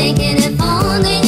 thinking if only